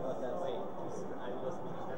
about that weight. I was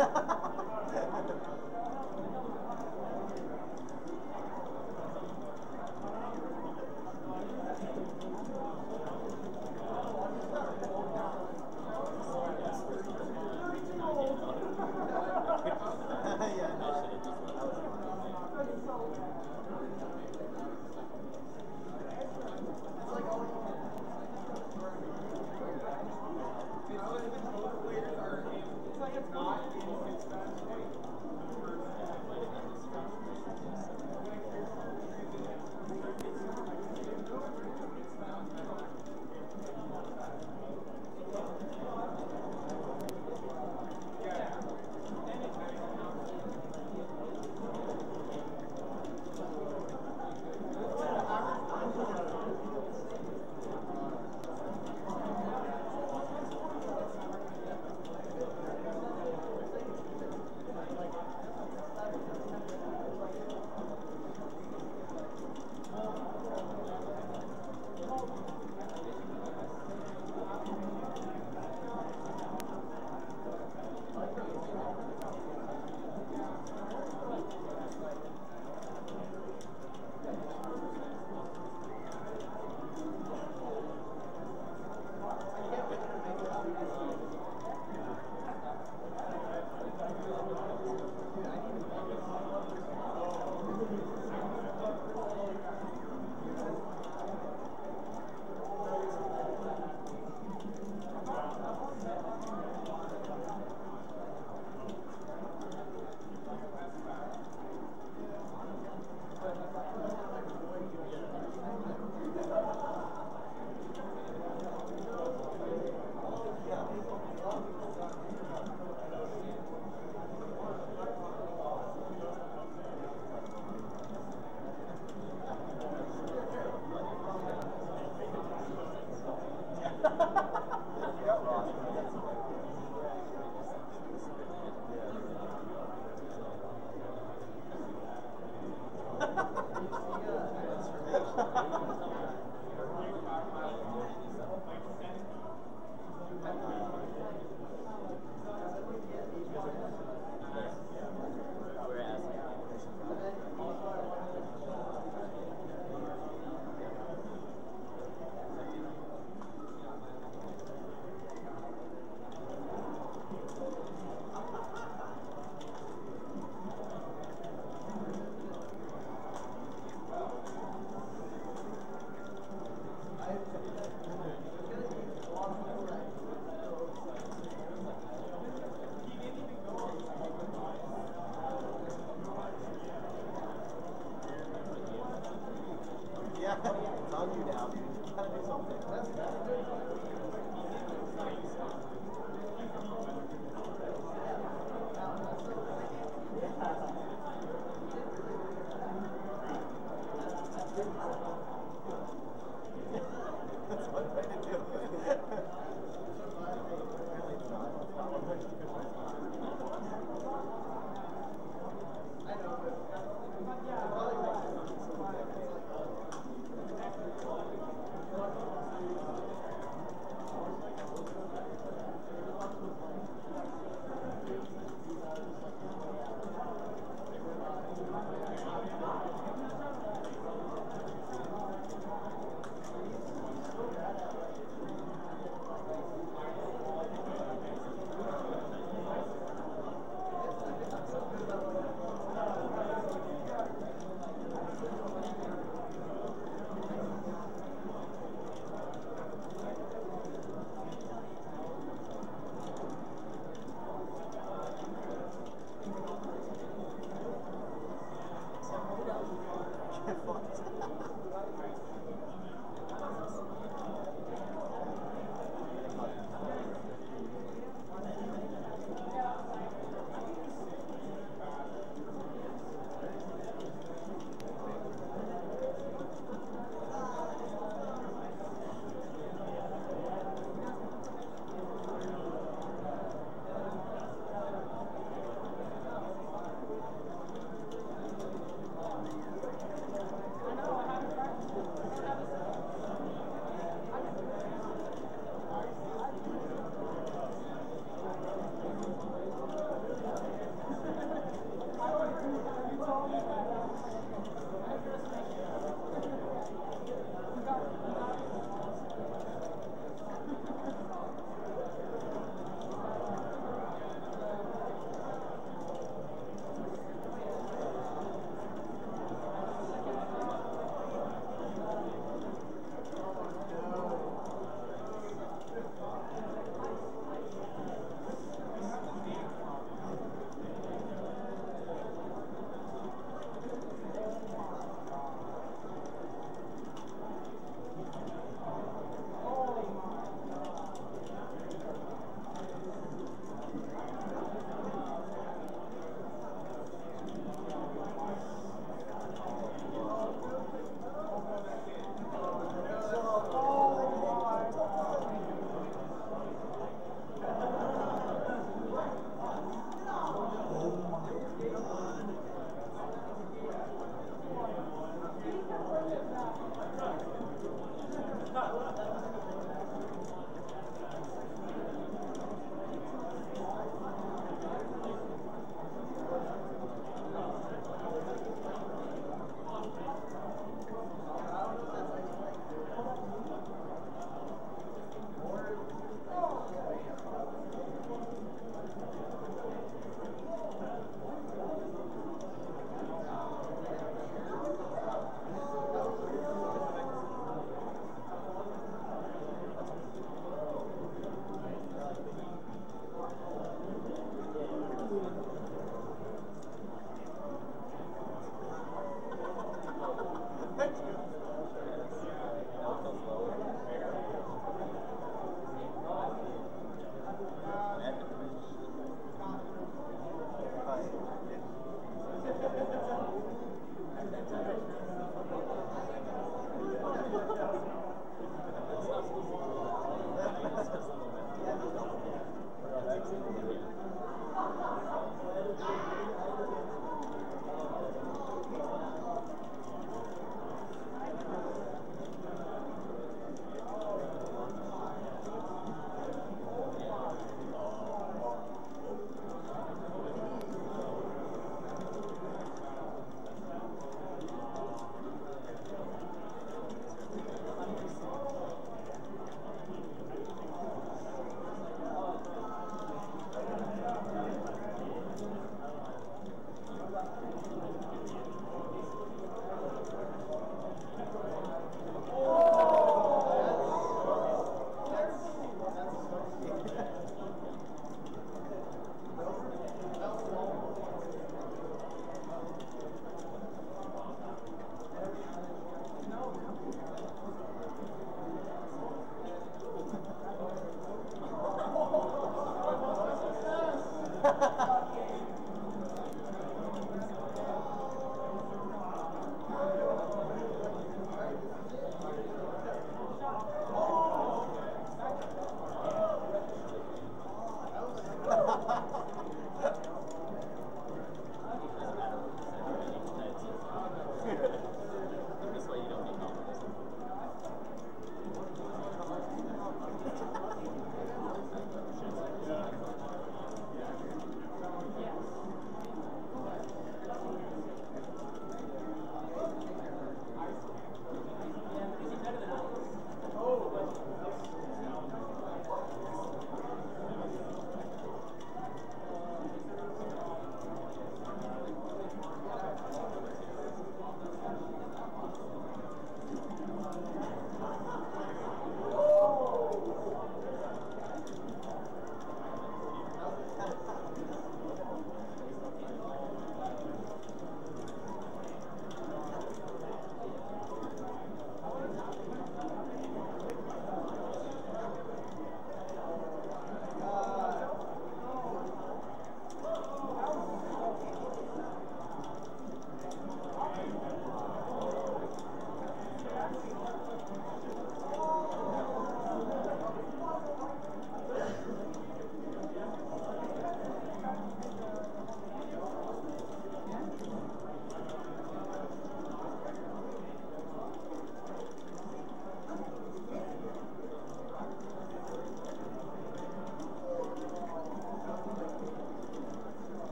It's like always.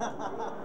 Ha ha ha.